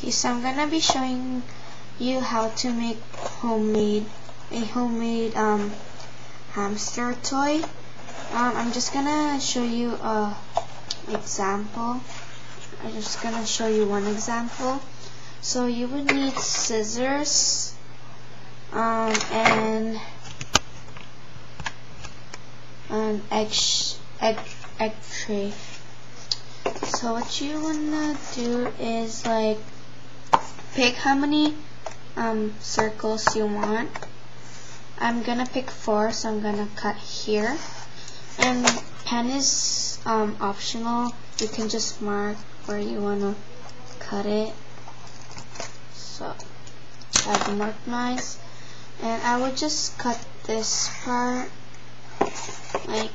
Okay, so I'm gonna be showing you how to make homemade a homemade um, hamster toy. Um, I'm just gonna show you a example. I'm just gonna show you one example. So you would need scissors um, and an egg egg egg tray. So what you wanna do is like pick how many um, circles you want. I'm gonna pick four, so I'm gonna cut here. And pen is um, optional. You can just mark where you wanna cut it. So I've marked mine, And I would just cut this part, like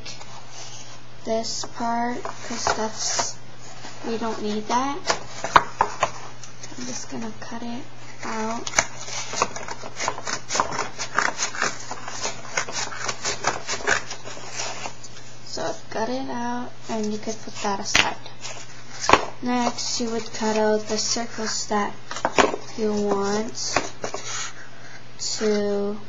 this part, because that's, we don't need that. Just gonna cut it out. So I've cut it out and you could put that aside. Next you would cut out the circles that you want to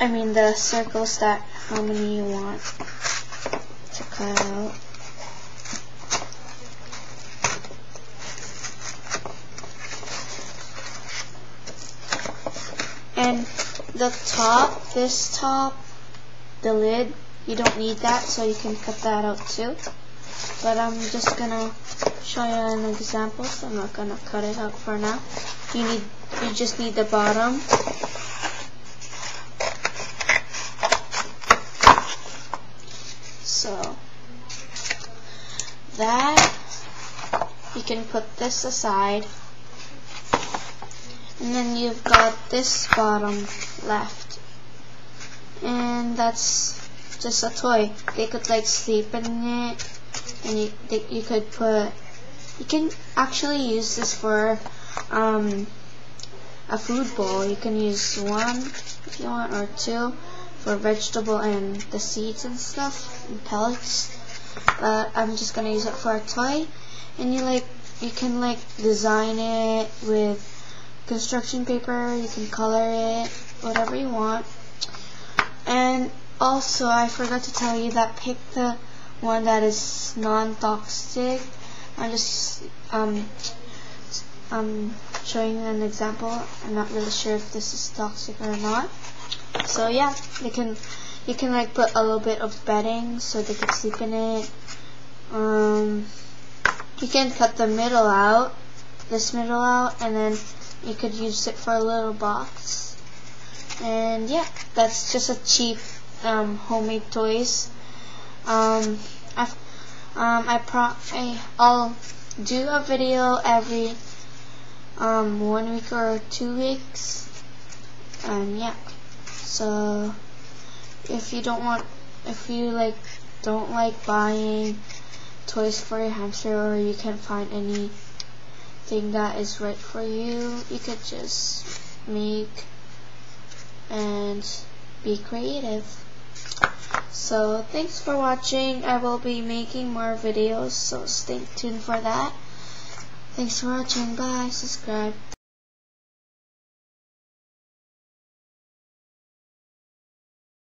I mean the circles that how many you want to cut out. And the top, this top, the lid, you don't need that, so you can cut that out too. But I'm just gonna show you an example, so I'm not gonna cut it out for now. You need, you just need the bottom. So, that, you can put this aside. And then you've got this bottom left. And that's just a toy. They could like sleep in it. And you, they, you could put, you can actually use this for um, a food bowl. You can use one if you want or two for vegetable and the seeds and stuff and pellets. But I'm just gonna use it for a toy. And you like, you can like design it with construction paper, you can color it, whatever you want. And also, I forgot to tell you that pick the one that is non-toxic. I'm just um, um, showing an example. I'm not really sure if this is toxic or not. So yeah, you can you can like put a little bit of bedding so they can sleep in it. Um, you can cut the middle out, this middle out, and then you could use it for a little box. And yeah, that's just a cheap um, homemade toys. Um, I've, um, I pro I, I'll do a video every um, one week or two weeks. And yeah, so if you don't want, if you like, don't like buying toys for your hamster or you can't find any thing that is right for you, you could just make and be creative. So thanks for watching. I will be making more videos, so stay tuned for that. Thanks for watching. Bye. Subscribe.